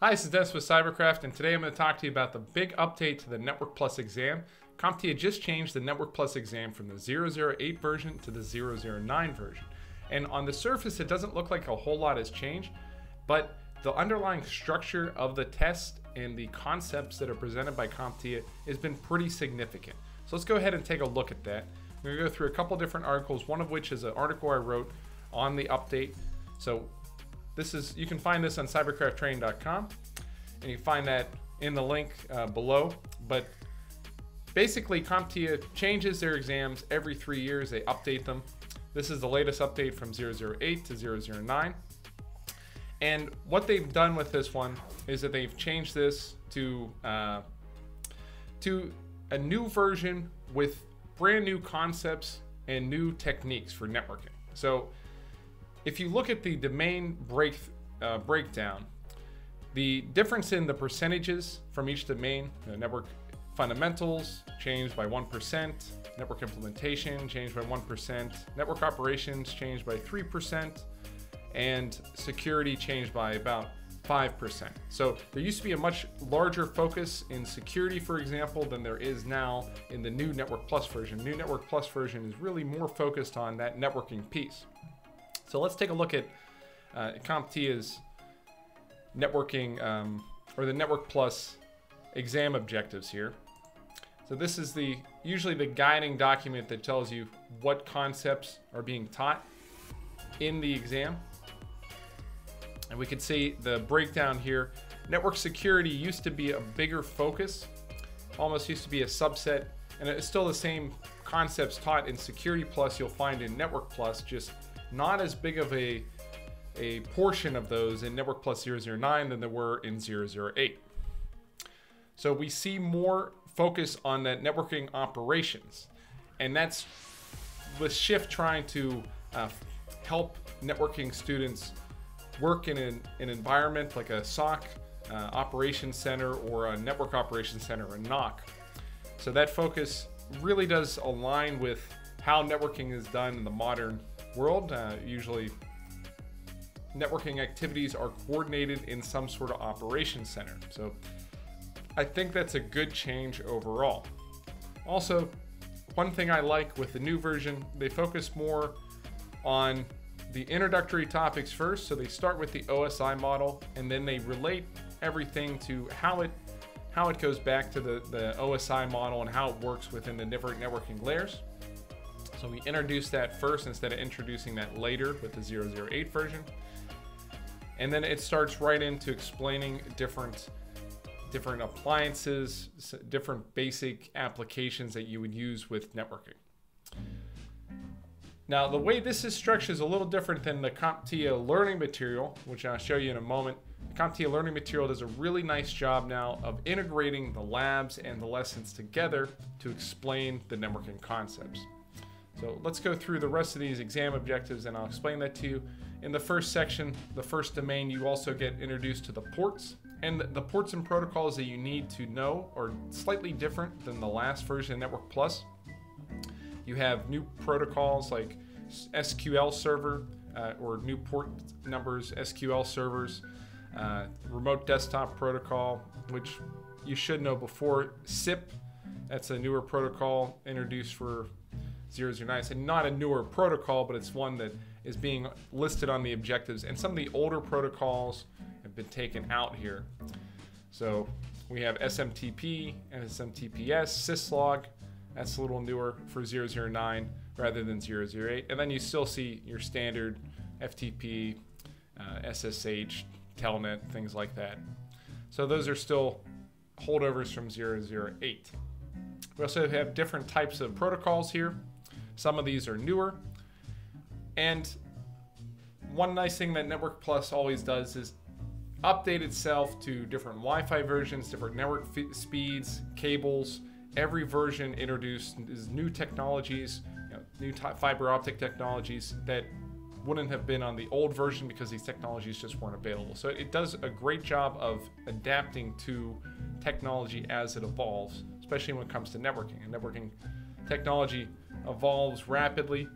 Hi, this is Dennis with Cyberkraft, and today I'm going to talk to you about the big update to the Network Plus exam. CompTIA just changed the Network Plus exam from the 008 version to the 009 version. And on the surface, it doesn't look like a whole lot has changed, but the underlying structure of the test and the concepts that are presented by CompTIA has been pretty significant. So let's go ahead and take a look at that. I'm going to go through a couple different articles, one of which is an article I wrote on the update. So this is you can find this on cyberkrafttraining.com, and you find that in the link uh, below. But basically, CompTIA changes their exams every three years. They update them. This is the latest update from 008 to 009. And what they've done with this one is that they've changed this to uh, to a new version with brand new concepts and new techniques for networking. So if you look at the domain break, uh, breakdown, the difference in the percentages from each domain, the network fundamentals changed by 1%, network implementation changed by 1%, network operations changed by 3%, and security changed by about 5%. So there used to be a much larger focus in security, for example, than there is now in the new Network Plus version. New Network Plus version is really more focused on that networking piece. So let's take a look at uh, CompTIA's networking um, or the Network Plus exam objectives here. So this is the usually the guiding document that tells you what concepts are being taught in the exam. And we can see the breakdown here. Network security used to be a bigger focus, almost used to be a subset, and it's still the same concepts taught in Security Plus you'll find in Network Plus, just not as big of a, a portion of those in Network Plus 009 than there were in 008. So we see more focus on that networking operations. And that's with Shift trying to uh, help networking students work in an, an environment like a SOC uh, operations center or a network operations center, a NOC. So that focus really does align with how networking is done in the modern world. Uh, usually, networking activities are coordinated in some sort of operation center. So, I think that's a good change overall. Also, one thing I like with the new version, they focus more on the introductory topics first. So they start with the OSI model and then they relate everything to how it how it goes back to the, the OSI model and how it works within the different networking layers. So we introduce that first instead of introducing that later with the 008 version. And then it starts right into explaining different different appliances, different basic applications that you would use with networking. Now, the way this is structured is a little different than the CompTIA learning material, which I'll show you in a moment. The CompTIA learning material does a really nice job now of integrating the labs and the lessons together to explain the networking concepts. So let's go through the rest of these exam objectives and I'll explain that to you. In the first section, the first domain, you also get introduced to the ports. And the ports and protocols that you need to know are slightly different than the last version of Network Plus. You have new protocols like SQL server uh, or new port numbers, SQL servers, uh, remote desktop protocol, which you should know before. SIP, that's a newer protocol introduced for 009. It's not a newer protocol, but it's one that is being listed on the objectives. And some of the older protocols have been taken out here. So we have SMTP and SMTPS, syslog. That's a little newer for 009 rather than 008. And then you still see your standard FTP, uh, SSH, Telnet, things like that. So those are still holdovers from 008. We also have different types of protocols here. Some of these are newer. And one nice thing that Network Plus always does is update itself to different Wi-Fi versions, different network speeds, cables. Every version introduces new technologies, you know, new fiber optic technologies that wouldn't have been on the old version because these technologies just weren't available. So it does a great job of adapting to technology as it evolves, especially when it comes to networking. And networking technology evolves rapidly.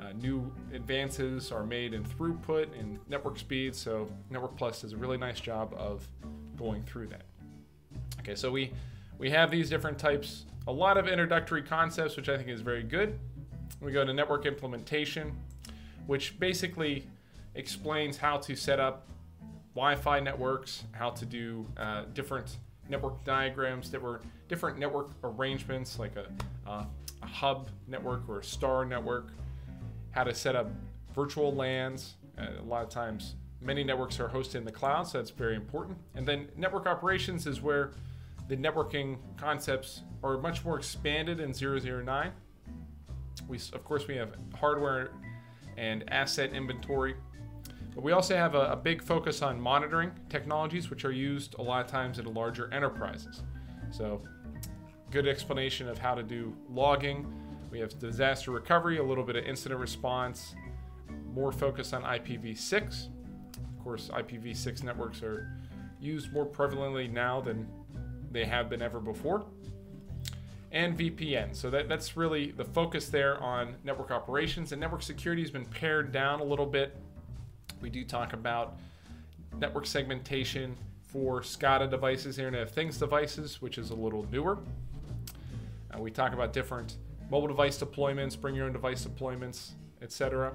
Uh, new advances are made in throughput and network speed, so Network Plus does a really nice job of going through that. Okay, so we we have these different types, a lot of introductory concepts, which I think is very good. We go to network implementation, which basically explains how to set up Wi-Fi networks, how to do uh, different network diagrams that were different network arrangements, like a, uh, a hub network or a star network, how to set up virtual LANs. Uh, a lot of times, many networks are hosted in the cloud, so that's very important. And then network operations is where the networking concepts are much more expanded in 009. We, of course, we have hardware and asset inventory. But we also have a, a, big focus on monitoring technologies, which are used a lot of times in larger enterprises. So, good explanation of how to do logging. We have disaster recovery, a little bit of incident response, more focus on IPv6. Of course, IPv6 networks are used more prevalently now than they have been ever before. And VPN. So that, that's really the focus there on network operations. And network security has been pared down a little bit. We do talk about network segmentation for SCADA devices, Internet of Things devices, which is a little newer. Uh, we talk about different mobile device deployments, bring your own device deployments, etc.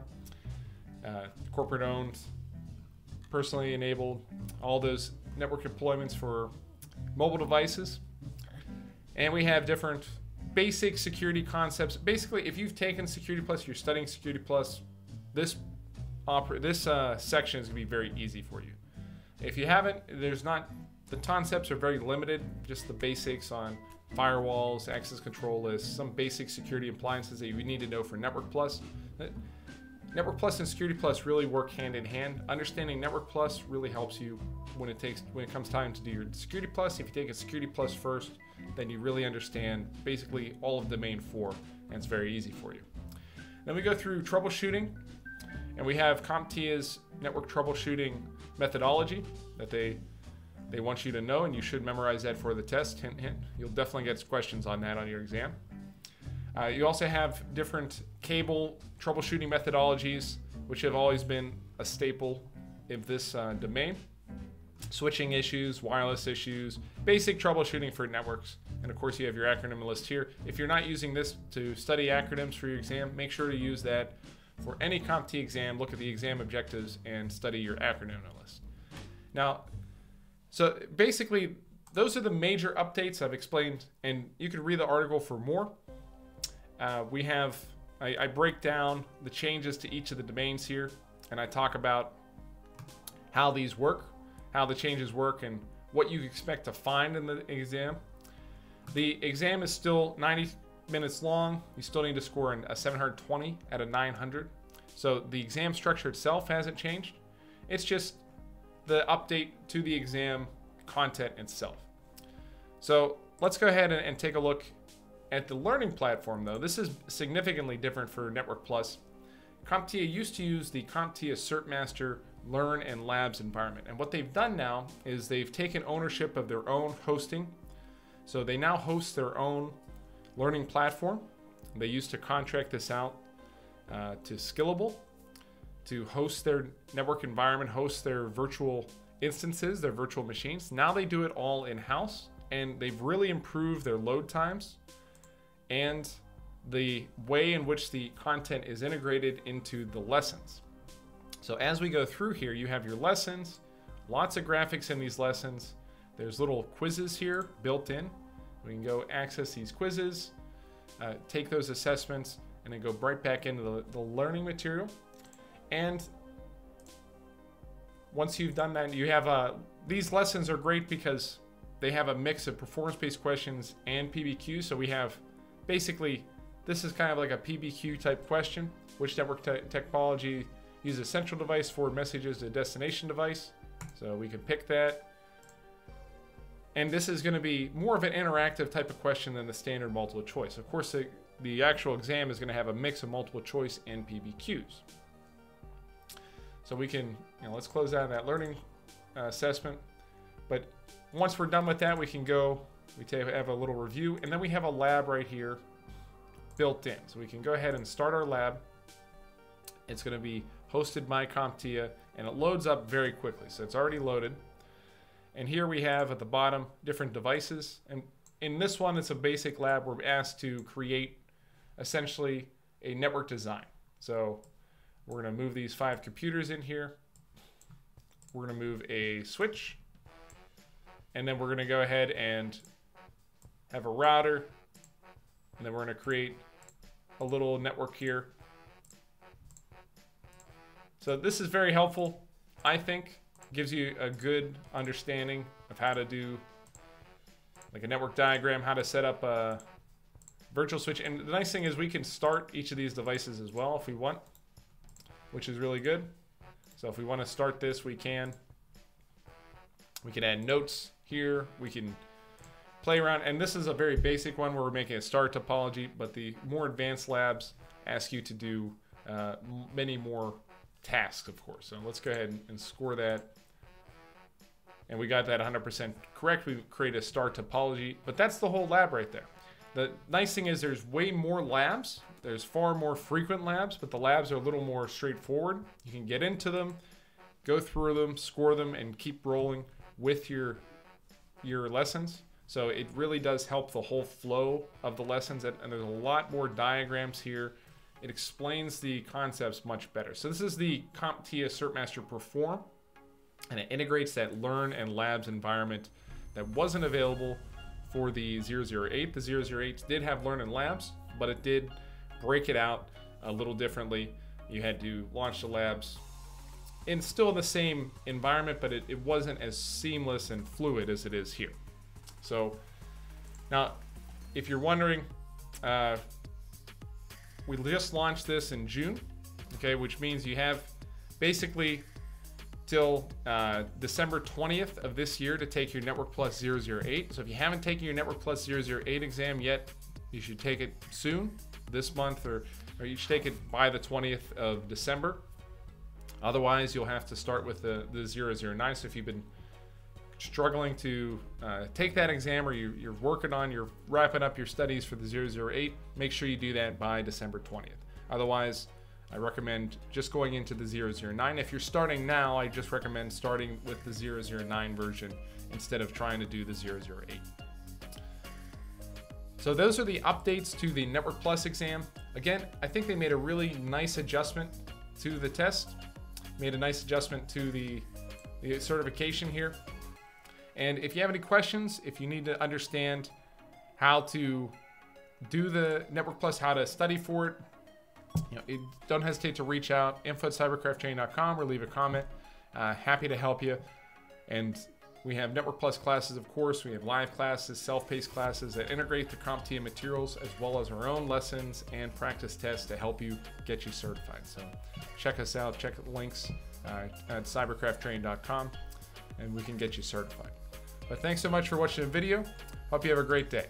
Uh, corporate owned, personally enabled, all those network deployments for mobile devices. And we have different basic security concepts. Basically, if you've taken Security Plus, you're studying Security Plus, this oper- this uh, section is going to be very easy for you. If you haven't, there's not, the concepts are very limited, just the basics on firewalls, access control lists, some basic security appliances that you need to know for Network Plus. Network Plus and Security Plus really work hand in hand. Understanding Network Plus really helps you when it takes when it comes time to do your Security Plus. If you take a Security Plus first, then you really understand basically all of domain four, and it's very easy for you. Then we go through troubleshooting, and we have CompTIA's network troubleshooting methodology that they they want you to know, and you should memorize that for the test. Hint, hint. You'll definitely get questions on that on your exam. Uh, you also have different cable troubleshooting methodologies, which have always been a staple of this uh, domain. Switching issues, wireless issues, basic troubleshooting for networks. And of course, you have your acronym list here. If you're not using this to study acronyms for your exam, make sure to use that for any CompTIA exam. Look at the exam objectives and study your acronym list. Now, so basically, those are the major updates I've explained, and you can read the article for more. Uh, we have, I, I break down the changes to each of the domains here, and I talk about how these work, how the changes work, and what you expect to find in the exam. The exam is still 90 minutes long. You still need to score in a 720 out of 900. So the exam structure itself hasn't changed. It's just the update to the exam content itself. So let's go ahead and, and take a look at the learning platform, though, this is significantly different for Network Plus. CompTIA used to use the CompTIA CertMaster Learn and Labs environment. And what they've done now is they've taken ownership of their own hosting. So they now host their own learning platform. They used to contract this out uh, to Skillable to host their network environment, host their virtual instances, their virtual machines. Now they do it all in house and they've really improved their load times and the way in which the content is integrated into the lessons. So as we go through here, you have your lessons, lots of graphics in these lessons. There's little quizzes here built in. We can go access these quizzes, uh, take those assessments, and then go right back into the, the learning material. And once you've done that, you have a, these lessons are great because they have a mix of performance-based questions and PBQ. So we have basically, this is kind of like a PBQ type question. Which network te technology uses a central device for messages to a destination device? So we can pick that. And this is going to be more of an interactive type of question than the standard multiple choice. Of course, the, the actual exam is going to have a mix of multiple choice and PBQs. So we can, you know, let's close out that learning uh, assessment. But once we're done with that, we can go we have a little review, and then we have a lab right here built in. So we can go ahead and start our lab. It's going to be hosted by CompTIA, and it loads up very quickly. So it's already loaded. And here we have at the bottom different devices. And in this one, it's a basic lab. We're asked to create essentially a network design. So we're to move these five computers in here. We're going to move a switch. And then we're going to go ahead and have a router. And then we're to create a little network here. So this is very helpful, I think. Gives you a good understanding of how to do like a network diagram, how to set up a virtual switch. And the nice thing is we can start each of these devices as well if we want, which is really good. So if we want to start this, we can. We can add notes here. We can play around. And this is a very basic one where we're making a star topology, but the more advanced labs ask you to do uh, many more tasks, of course. So let's go ahead and score that. And we got that 100% correct. We create a star topology, but that's the whole lab right there. The nice thing is there's way more labs. There's far more frequent labs, but the labs are a little more straightforward. You can get into them, go through them, score them, and keep rolling with your your lessons. So it really does help the whole flow of the lessons. And there's a lot more diagrams here. It explains the concepts much better. So this is the CompTIA CertMaster Perform, and it integrates that Learn and Labs environment that wasn't available for the 008. The 008 did have Learn and Labs, but it did break it out a little differently. You had to launch the labs in still the same environment, but it, it wasn't as seamless and fluid as it is here. So now, if you're wondering, uh, we just launched this in June, okay, which means you have basically till uh, December 20th of this year to take your Network Plus 008. So if you haven't taken your Network Plus 008 exam yet, you should take it soon, this month, or, or you should take it by the 20th of December. Otherwise, you'll have to start with the, the 009. So if you've been struggling to uh, take that exam or you, you're working on, you're wrapping up your studies for the 008, make sure you do that by December 20th. Otherwise, I recommend just going into the 009. If you're starting now, I just recommend starting with the 009 version instead of trying to do the 008. So those are the updates to the Network Plus exam. Again, I think they made a really nice adjustment to the test, made a nice adjustment to the, the certification here. And if you have any questions, if you need to understand how to do the Network Plus, how to study for it, you know, it, don't hesitate to reach out, info at cyberkrafttraining.com or leave a comment. Uh, happy to help you. And we have Network Plus classes, of course. We have live classes, self-paced classes that integrate the CompTIA materials as well as our own lessons and practice tests to help you get you certified. So check us out. Check the links uh, at cyberkrafttraining.com and we can get you certified. But thanks so much for watching the video. Hope you have a great day.